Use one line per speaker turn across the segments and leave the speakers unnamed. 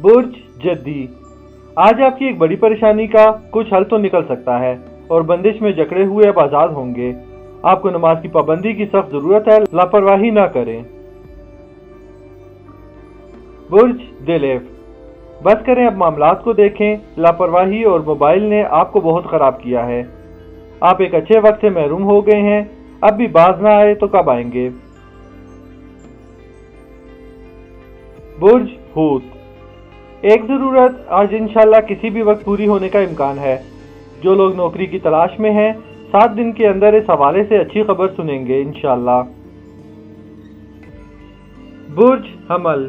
برج جدی۔ آج آپ کی ایک بڑی پریشانی کا کچھ حل تو نکل سکتا ہے اور بندش میں جکڑے ہوئے اب آزاد ہوں گے۔ آپ کو نماز کی پابندی کی سخت ضرورت ہے، لاپرواہی نہ کریں۔ برج دلیف۔ بس کریں اب معاملات کو دیکھیں۔ لاپرواہی اور موبائل نے آپ کو بہت خراب کیا ہے۔ آپ ایک اچھے وقت سے محروم ہو گئے ہیں۔ اب بھی باز نہ آئے تو کب آئیں گے؟ برج ہوت ایک ضرورت آج انشاءاللہ کسی بھی وقت پوری ہونے کا امکان ہے۔ جو لوگ نوکری کی تلاش میں ہیں، سات دن کے اندر اس حوالے سے اچھی خبر سنیں گے انشاءاللہ۔ برج، حمل۔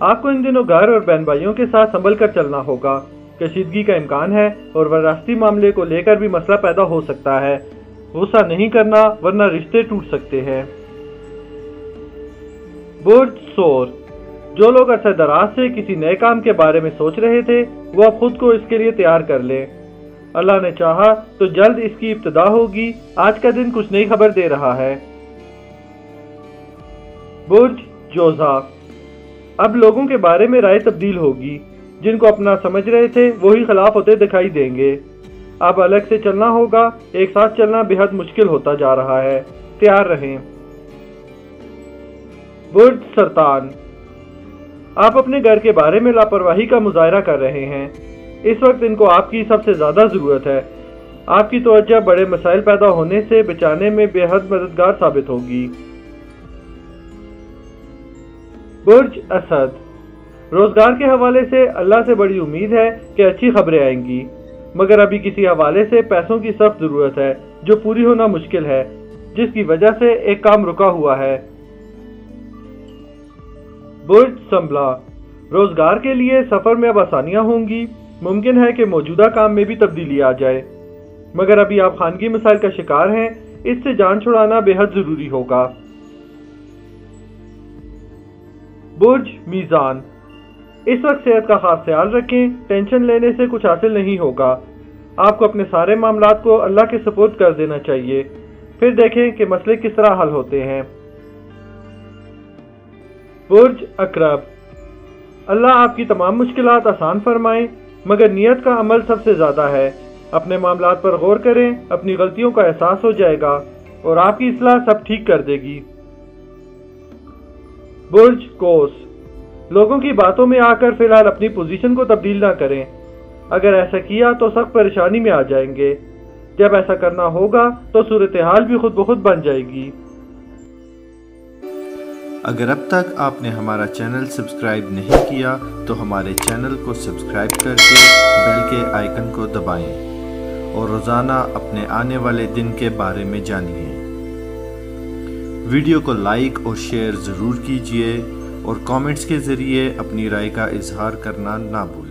آپ کو ان دنوں گھر اور بہن بھائیوں کے ساتھ سنبھل کر چلنا ہوگا۔ کشیدگی کا امکان ہے اور وراثتی معاملے کو لے کر بھی مسئلہ پیدا ہو سکتا ہے۔ غصہ نہیں کرنا، ورنہ رشتے ٹوٹ سکتے ہیں۔ برج، سور۔ جو لوگ عرصہ دراز سے کسی نئے کام کے بارے میں سوچ رہے تھے، وہ اب خود کو اس کے لیے تیار کر لیں۔ اللہ نے چاہا تو جلد اس کی ابتدا ہوگی، آج کا دن کچھ نئی خبر دے رہا ہے۔ برج جوزا۔ اب لوگوں کے بارے میں رائے تبدیل ہوگی۔ جن کو اپنا سمجھ رہے تھے، وہی خلاف ہوتے دکھائی دیں گے۔ اب الگ سے چلنا ہوگا، ایک ساتھ چلنا بے حد مشکل ہوتا جا رہا ہے۔ تیار رہیں۔ برج سرطان۔ آپ اپنے گھر کے بارے میں لاپرواہی کا مظاہرہ کر رہے ہیں۔ اس وقت ان کو آپ کی سب سے زیادہ ضرورت ہے۔ آپ کی توجہ بڑے مسائل پیدا ہونے سے بچانے میں بے حد مددگار ثابت ہوگی۔ برج اسد۔ روزگار کے حوالے سے اللہ سے بڑی امید ہے کہ اچھی خبریں آئیں گی، مگر ابھی کسی حوالے سے پیسوں کی سخت ضرورت ہے جو پوری ہونا مشکل ہے، جس کی وجہ سے ایک کام رکا ہوا ہے۔ برج سنبلا روزگار کے لیے سفر میں اب آسانیاں ہوں گی۔ ممکن ہے کہ موجودہ کام میں بھی تبدیلی آ جائے۔ مگر ابھی آپ خانگی مسائل کا شکار ہیں۔ اس سے جان چھڑانا بے حد ضروری ہوگا۔ برج میزان۔ اس وقت صحت کا خاص خیال رکھیں۔ ٹینشن لینے سے کچھ حاصل نہیں ہوگا۔ آپ کو اپنے سارے معاملات کو اللہ کے سپورٹ کر دینا چاہیے۔ پھر دیکھیں کہ مسئلے کس طرح حل ہوتے ہیں۔ برج اکرب اللہ آپ کی تمام مشکلات آسان فرمائیں، مگر نیت کا عمل سب سے زیادہ ہے۔ اپنے معاملات پر غور کریں، اپنی غلطیوں کا احساس ہو جائے گا اور آپ کی اصلاح سب ٹھیک کر دے گی۔ برج کوس۔ لوگوں کی باتوں میں آ کر فی الحال اپنی پوزیشن کو تبدیل نہ کریں۔ اگر ایسا کیا تو سخت پریشانی میں آ جائیں گے۔ جب ایسا کرنا ہوگا تو صورتحال بھی خود بخود بن جائے گی۔
اگر اب تک آپ نے ہمارا چینل سبسکرائب نہیں کیا تو ہمارے چینل کو سبسکرائب کر کے بیل کے آئیکن کو دبائیں اور روزانہ اپنے آنے والے دن کے بارے میں جانیے۔ ویڈیو کو لائک اور شیئر ضرور کیجیے اور کامنٹس کے ذریعے اپنی رائے کا اظہار کرنا نہ بھولیں۔